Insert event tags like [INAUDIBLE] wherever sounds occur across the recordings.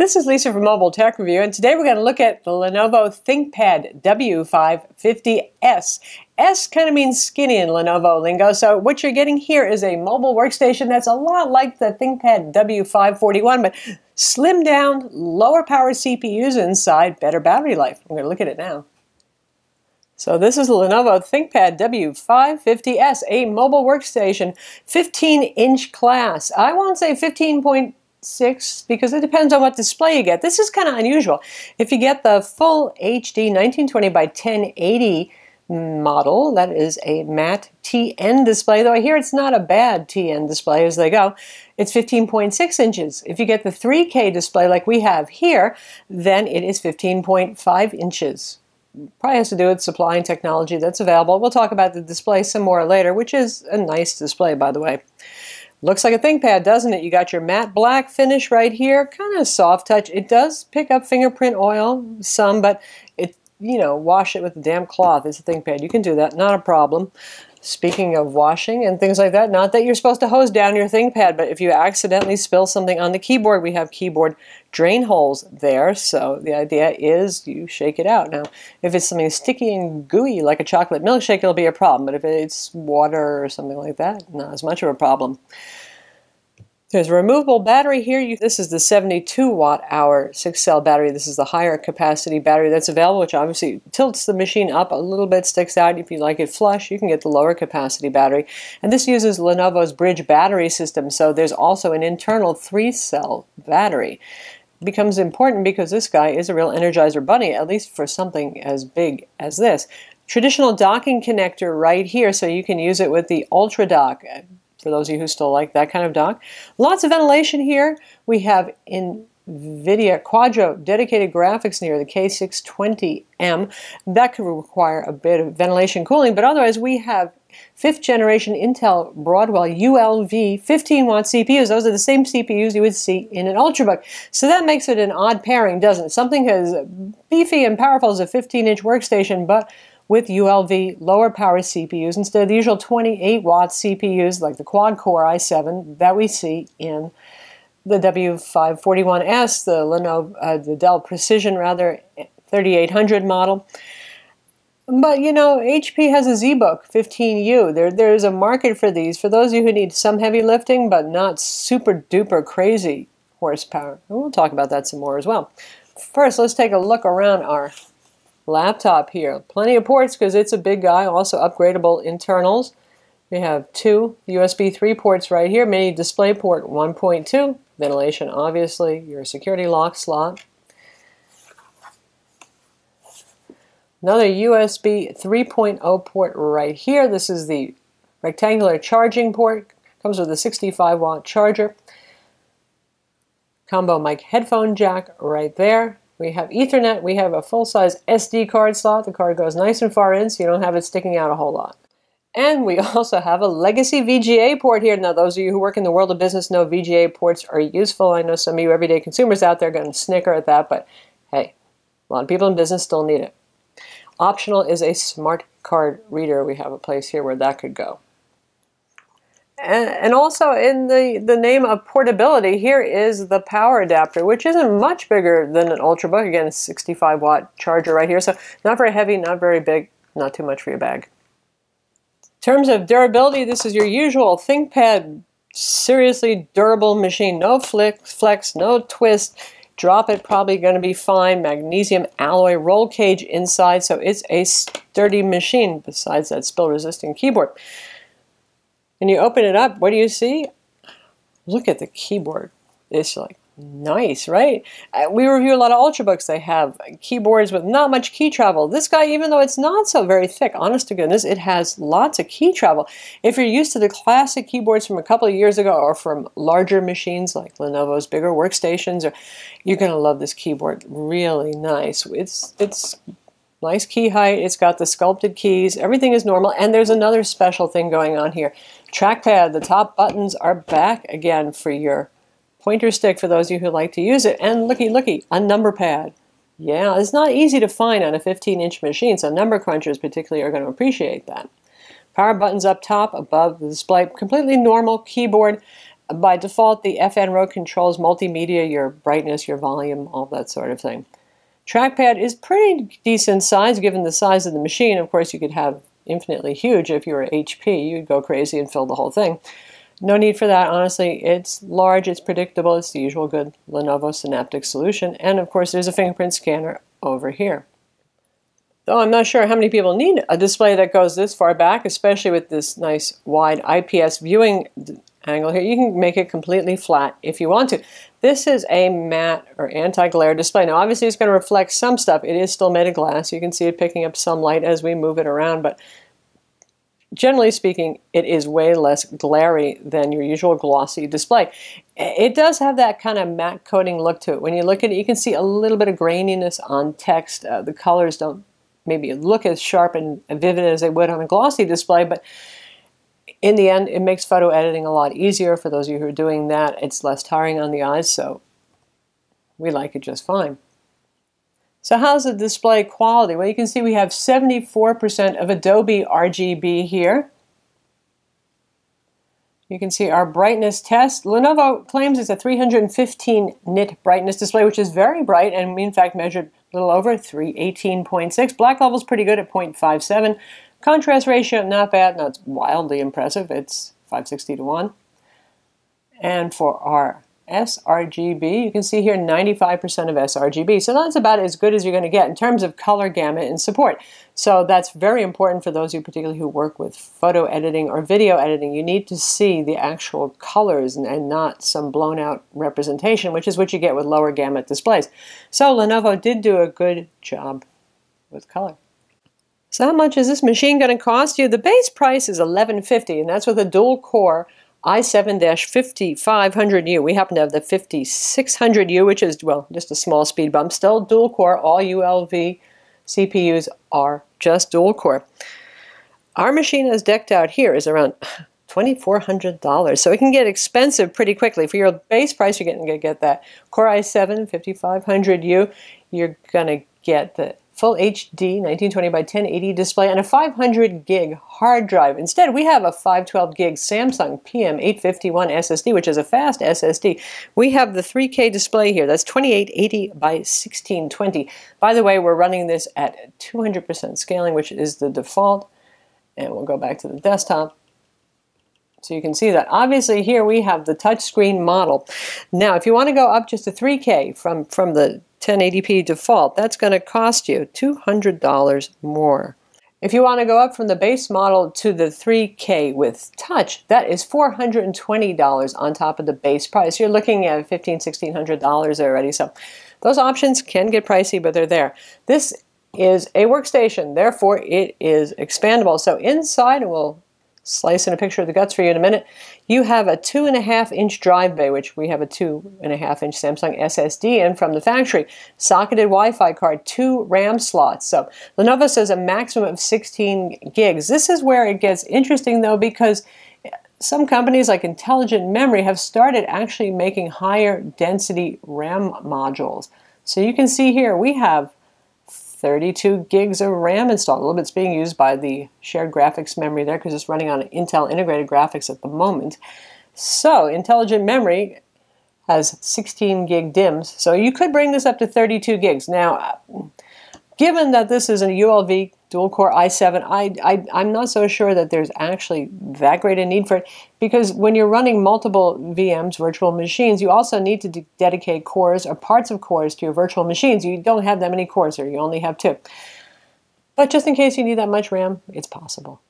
This is Lisa from Mobile Tech Review, and today we're going to look at the Lenovo ThinkPad W550S. S kind of means skinny in Lenovo lingo, so what you're getting here is a mobile workstation that's a lot like the ThinkPad W541, but slimmed down, lower power CPUs inside, better battery life. I'm going to look at it now. So this is the Lenovo ThinkPad W550S, a mobile workstation, 15-inch class. I won't say 15 six because it depends on what display you get. This is kind of unusual. If you get the full HD 1920 by 1080 model, that is a matte TN display, though I hear it's not a bad TN display as they go, it's 15.6 inches. If you get the 3K display like we have here, then it is 15.5 inches. Probably has to do with supply and technology that's available. We'll talk about the display some more later, which is a nice display, by the way. Looks like a ThinkPad, doesn't it? You got your matte black finish right here, kind of soft touch. It does pick up fingerprint oil, some, but it, you know, wash it with a damp cloth. It's a ThinkPad. You can do that, not a problem. Speaking of washing and things like that, not that you're supposed to hose down your ThinkPad, but if you accidentally spill something on the keyboard, we have keyboard drain holes there. So the idea is you shake it out. Now, if it's something sticky and gooey like a chocolate milkshake, it'll be a problem. But if it's water or something like that, not as much of a problem. There's a removable battery here. You, this is the 72 watt hour 6 cell battery. This is the higher capacity battery that's available, which obviously tilts the machine up a little bit, sticks out. If you like it flush, you can get the lower capacity battery. And this uses Lenovo's bridge battery system, so there's also an internal 3 cell battery. It becomes important because this guy is a real Energizer Bunny, at least for something as big as this. Traditional docking connector right here, so you can use it with the Ultra Dock for those of you who still like that kind of dock. Lots of ventilation here. We have NVIDIA Quadro dedicated graphics near the K620M. That could require a bit of ventilation cooling, but otherwise we have fifth generation Intel Broadwell ULV 15 watt CPUs. Those are the same CPUs you would see in an Ultrabook. So that makes it an odd pairing, doesn't it? Something as beefy and powerful as a 15 inch workstation, but with ULV lower power CPUs instead of the usual 28 watt CPUs like the quad core i7 that we see in the W541S, the Lenovo, uh, the Dell Precision rather 3800 model. But you know, HP has a ZBook 15U. There, there's a market for these for those of you who need some heavy lifting but not super duper crazy horsepower. We'll talk about that some more as well. First, let's take a look around our laptop here. Plenty of ports because it's a big guy, also upgradable internals. We have two USB 3 ports right here, mini display port 1.2, ventilation obviously, your security lock slot. Another USB 3.0 port right here. This is the rectangular charging port. Comes with a 65 watt charger. Combo mic headphone jack right there. We have Ethernet. We have a full-size SD card slot. The card goes nice and far in so you don't have it sticking out a whole lot. And we [LAUGHS] also have a legacy VGA port here. Now, those of you who work in the world of business know VGA ports are useful. I know some of you everyday consumers out there are going to snicker at that, but hey, a lot of people in business still need it. Optional is a smart card reader. We have a place here where that could go. And, also in the, the name of portability, here is the power adapter, which isn't much bigger than an Ultrabook. Again, a 65 watt charger right here. So not very heavy, not very big, not too much for your bag. In terms of durability, this is your usual ThinkPad, seriously durable machine. No flex, flex no twist. Drop it, probably going to be fine. Magnesium alloy roll cage inside, so it's a sturdy machine besides that spill-resistant keyboard and you open it up, what do you see? Look at the keyboard. It's like nice, right? Uh, we review a lot of Ultrabooks. They have keyboards with not much key travel. This guy, even though it's not so very thick, honest to goodness, it has lots of key travel. If you're used to the classic keyboards from a couple of years ago or from larger machines like Lenovo's bigger workstations, or, you're going to love this keyboard. Really nice. It's, it's nice key height. It's got the sculpted keys. Everything is normal. And there's another special thing going on here. Trackpad, the top buttons are back again for your pointer stick for those of you who like to use it. And looky, looky, a number pad. Yeah, it's not easy to find on a 15-inch machine, so number crunchers particularly are going to appreciate that. Power buttons up top, above the display, completely normal keyboard. by default, the FN row controls multimedia, your brightness, your volume, all that sort of thing. Trackpad is pretty decent size given the size of the machine. Of course, you could have infinitely huge if you were HP. You'd go crazy and fill the whole thing. No need for that, honestly. It's large, it's predictable, it's the usual good Lenovo Synaptic solution. And of course, there's a fingerprint scanner over here. Though I'm not sure how many people need a display that goes this far back, especially with this nice wide IPS viewing angle here. You can make it completely flat if you want to. This is a matte or anti-glare display. Now obviously it's going to reflect some stuff. It is still made of glass. You can see it picking up some light as we move it around, but generally speaking, it is way less glary than your usual glossy display. It does have that kind of matte coating look to it. When you look at it, you can see a little bit of graininess on text. Uh, the colors don't maybe look as sharp and vivid as they would on a glossy display, but in the end, it makes photo editing a lot easier for those of you who are doing that. It's less tiring on the eyes, so we like it just fine. So how's the display quality? Well, you can see we have 74% of Adobe RGB here. You can see our brightness test. Lenovo claims it's a 315 nit brightness display, which is very bright, and we in fact measured a little over 318.6. Black level's pretty good at 0.57. Contrast ratio, not bad, not wildly impressive. It's 560 to 1. And for our sRGB. You can see here 95% of sRGB. So that's about as good as you're going to get in terms of color gamut and support. So that's very important for those of you particularly who work with photo editing or video editing. You need to see the actual colors and, and not some blown out representation, which is what you get with lower gamut displays. So Lenovo did do a good job with color. So how much is this machine going to cost you? The base price is 1150 and that's with a dual core i7-5500U. We happen to have the 5600U, which is, well, just a small speed bump. Still dual core. All ULV CPUs are just dual core. Our machine as decked out here is around [LAUGHS] $2,400. So it can get expensive pretty quickly. For your base price, you're going to get that Core i7 5500U. You're going to get the full HD 1920 by 1080 display, and a 500 gig hard drive. Instead, we have a 512 gig Samsung PM851 SSD, which is a fast SSD. We have the 3K display here. That's 2880 by 1620. By the way, we're running this at 200% scaling, which is the default. And we'll go back to the desktop. So you can see that. Obviously here we have the touchscreen model. Now if you want to go up just to 3K from, from the 1080p default, that's going to cost you $200 more. If you want to go up from the base model to the 3K with touch, that is $420 on top of the base price. You're looking at $1,500, $1,600 already. So those options can get pricey, but they're there. This is a workstation, therefore it is expandable. So inside, we'll slice in a picture of the guts for you in a minute. You have a two and a half inch drive bay, which we have a two and a half inch Samsung SSD in from the factory. Socketed Wi-Fi card, two RAM slots. So Lenovo says a maximum of 16 gigs. This is where it gets interesting though, because some companies like Intelligent Memory have started actually making higher density RAM modules. So you can see here we have 32 gigs of RAM installed. A little bit's being used by the shared graphics memory there because it's running on Intel integrated graphics at the moment. So intelligent memory has 16 gig DIMMs, so you could bring this up to 32 gigs. Now, given that this is a ULV dual core i7, I, I, I'm not so sure that there's actually that great a need for it because when you're running multiple VMs, virtual machines, you also need to dedicate cores or parts of cores to your virtual machines. You don't have that many cores here, you only have two. But just in case you need that much RAM, it's possible.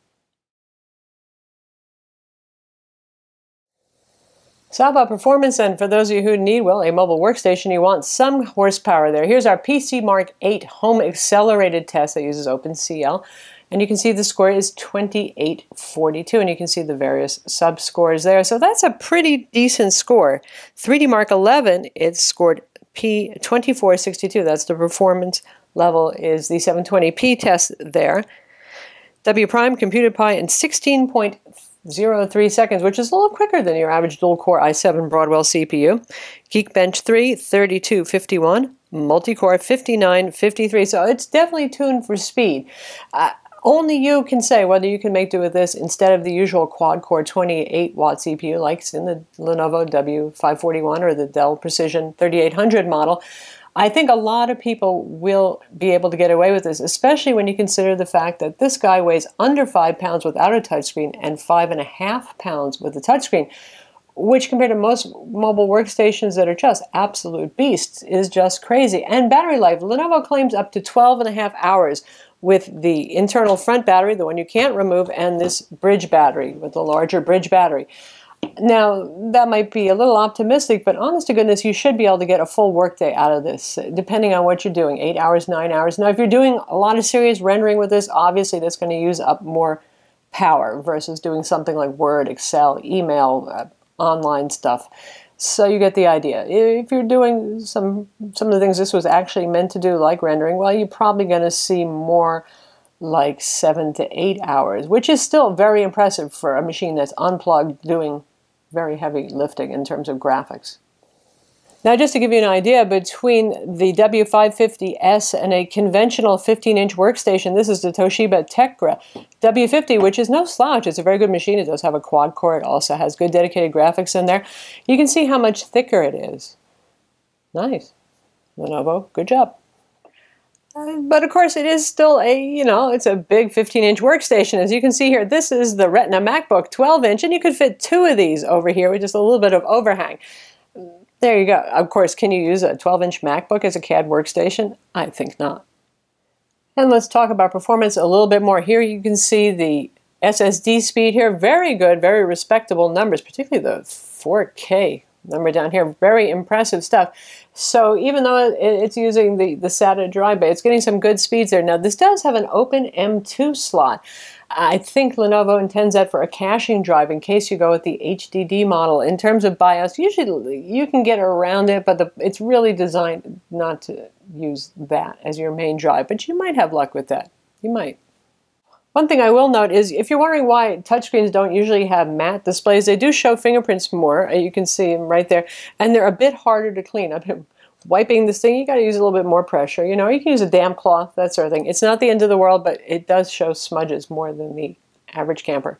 So how about performance then? For those of you who need, well, a mobile workstation, you want some horsepower there. Here's our PC Mark 8 home accelerated test that uses OpenCL. And you can see the score is 2842, and you can see the various subscores there. So that's a pretty decent score. 3D Mark 11, it scored P2462. That's the performance level is the 720p test there. W prime, computed pi, and 16.3 zero three seconds, which is a little quicker than your average dual-core i7 Broadwell CPU. Geekbench 3, 3251, multi-core 5953. So it's definitely tuned for speed. Uh, only you can say whether you can make do with this instead of the usual quad-core 28-watt CPU like in the Lenovo W541 or the Dell Precision 3800 model. I think a lot of people will be able to get away with this, especially when you consider the fact that this guy weighs under five pounds without a touchscreen and five and a half pounds with a touchscreen, which compared to most mobile workstations that are just absolute beasts is just crazy. And battery life, Lenovo claims up to 12 and a half hours with the internal front battery, the one you can't remove, and this bridge battery with the larger bridge battery. Now, that might be a little optimistic, but honest to goodness, you should be able to get a full workday out of this, depending on what you're doing eight hours, nine hours. Now, if you're doing a lot of serious rendering with this, obviously that's going to use up more power versus doing something like Word, Excel, email, uh, online stuff. So you get the idea. If you're doing some some of the things this was actually meant to do, like rendering, well, you're probably going to see more like seven to eight hours, which is still very impressive for a machine that's unplugged doing very heavy lifting in terms of graphics. Now, just to give you an idea, between the W550S and a conventional 15-inch workstation, this is the Toshiba Tecra W50, which is no slouch. It's a very good machine. It does have a quad core. It also has good dedicated graphics in there. You can see how much thicker it is. Nice. Lenovo, good job. Uh, but of course, it is still a, you know, it's a big 15 inch workstation. As you can see here, this is the Retina MacBook 12 inch, and you could fit two of these over here with just a little bit of overhang. There you go. Of course, can you use a 12 inch MacBook as a CAD workstation? I think not. And let's talk about performance a little bit more. Here you can see the SSD speed here. Very good, very respectable numbers, particularly the 4K number down here. Very impressive stuff. So even though it's using the, the SATA drive bay, it's getting some good speeds there. Now this does have an open M2 slot. I think Lenovo intends that for a caching drive in case you go with the HDD model. In terms of BIOS, usually you can get around it, but the, it's really designed not to use that as your main drive. But you might have luck with that. You might. One thing I will note is if you're wondering why touchscreens don't usually have matte displays, they do show fingerprints more. Uh, you can see them right there. And they're a bit harder to clean. I've been wiping this thing, you got to use a little bit more pressure. You know, you can use a damp cloth, that sort of thing. It's not the end of the world, but it does show smudges more than the average camper.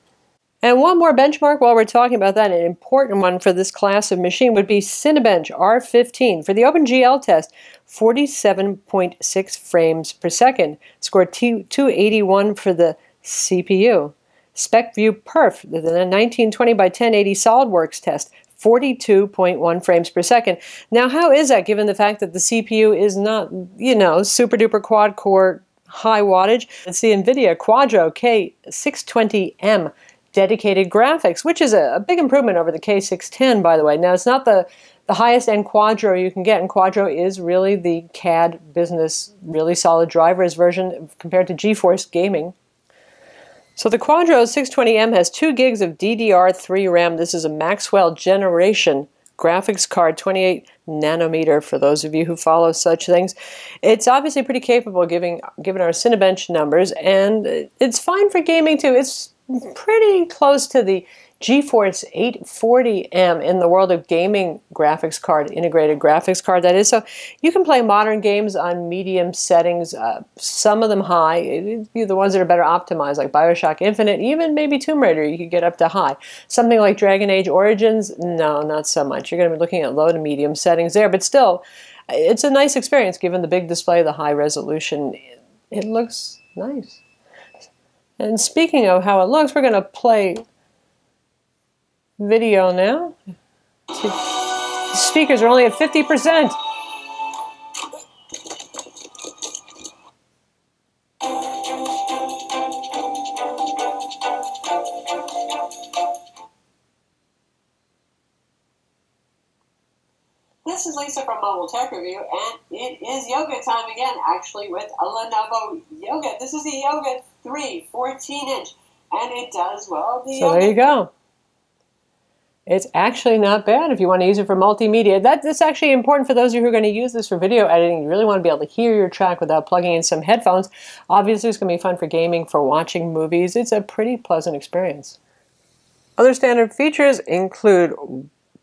And one more benchmark while we're talking about that, an important one for this class of machine would be Cinebench R15. For the OpenGL test, 47.6 frames per second, scored 281 for the CPU. SPECviewperf, the 1920 by 1080 SolidWorks test, 42.1 frames per second. Now, how is that given the fact that the CPU is not, you know, super duper quad core high wattage? It's the NVIDIA Quadro K620M dedicated graphics, which is a, a, big improvement over the K610, by the way. Now, it's not the, the highest end Quadro you can get, and Quadro is really the CAD business, really solid drivers version compared to GeForce Gaming. So the Quadro 620M has 2 gigs of DDR3 RAM. This is a Maxwell generation graphics card, 28 nanometer for those of you who follow such things. It's obviously pretty capable giving, given our Cinebench numbers, and it's fine for gaming too. It's pretty close to the GeForce 840M in the world of gaming graphics card, integrated graphics card that is. So you can play modern games on medium settings, uh, some of them high, the ones that are better optimized like Bioshock Infinite, even maybe Tomb Raider you could get up to high. Something like Dragon Age Origins, no, not so much. You're going to be looking at low to medium settings there, but still, it's a nice experience given the big display, the high resolution. It looks nice. And speaking of how it looks, we're going to play video now. Speakers are only at 50%. This is Lisa from Mobile Tech Review, and it is yoga time again, actually, with a Lenovo Yoga. This is the Yoga 3 14 inch, and it does well. The so there you go. It's actually not bad if you want to use it for multimedia. That, that's actually important for those of you who are going to use this for video editing. You really want to be able to hear your track without plugging in some headphones. Obviously, it's going to be fun for gaming, for watching movies. It's a pretty pleasant experience. Other standard features include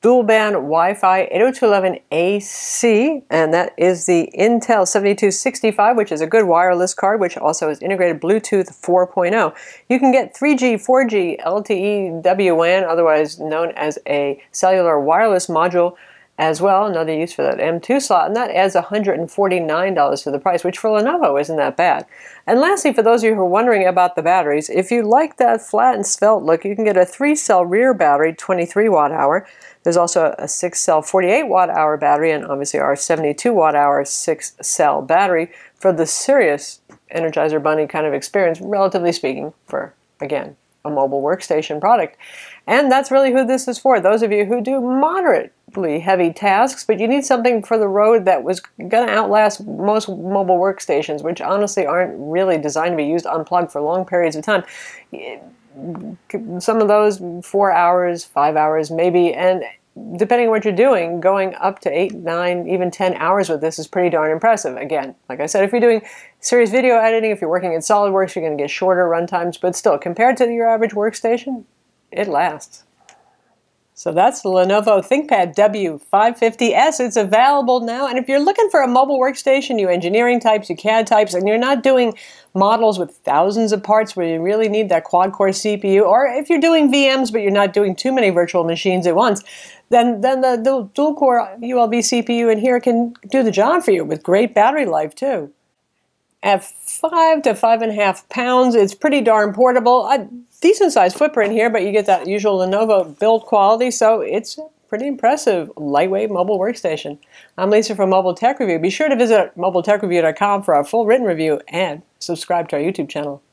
dual band Wi-Fi 802.11ac, and that is the Intel 7265, which is a good wireless card, which also has integrated Bluetooth 4.0. You can get 3G, 4G, LTE, WAN otherwise known as a cellular wireless module, as well, another use for that M2 slot, and that adds $149 to the price, which for Lenovo isn't that bad. And lastly, for those of you who are wondering about the batteries, if you like that flat and svelte look, you can get a 3-cell rear battery, 23 watt hour. There's also a 6-cell 48 watt hour battery, and obviously our 72 watt hour 6-cell battery for the serious Energizer Bunny kind of experience, relatively speaking, for, again, a mobile workstation product. And that's really who this is for. Those of you who do moderately heavy tasks, but you need something for the road that was going to outlast most mobile workstations, which honestly aren't really designed to be used unplugged for long periods of time. Some of those four hours, five hours, maybe, and depending on what you're doing, going up to eight, nine, even 10 hours with this is pretty darn impressive. Again, like I said, if you're doing serious video editing, if you're working in SolidWorks, you're going to get shorter runtimes, but still, compared to your average workstation, it lasts. So that's the Lenovo ThinkPad W550S. It's available now. And if you're looking for a mobile workstation, you engineering types, you CAD types, and you're not doing models with thousands of parts where you really need that quad-core CPU, or if you're doing VMs but you're not doing too many virtual machines at once, then, then the, the dual-core ULV CPU in here can do the job for you with great battery life too. At five to five and a half pounds, it's pretty darn portable. A decent sized footprint here, but you get that usual Lenovo build quality, so it's pretty impressive lightweight mobile workstation. I'm Lisa from Mobile Tech Review. Be sure to visit mobiletechreview.com for our full written review and subscribe to our YouTube channel.